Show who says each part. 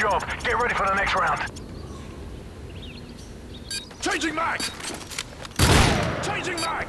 Speaker 1: job. Get ready for the next round.
Speaker 2: Changing mag! Changing mag!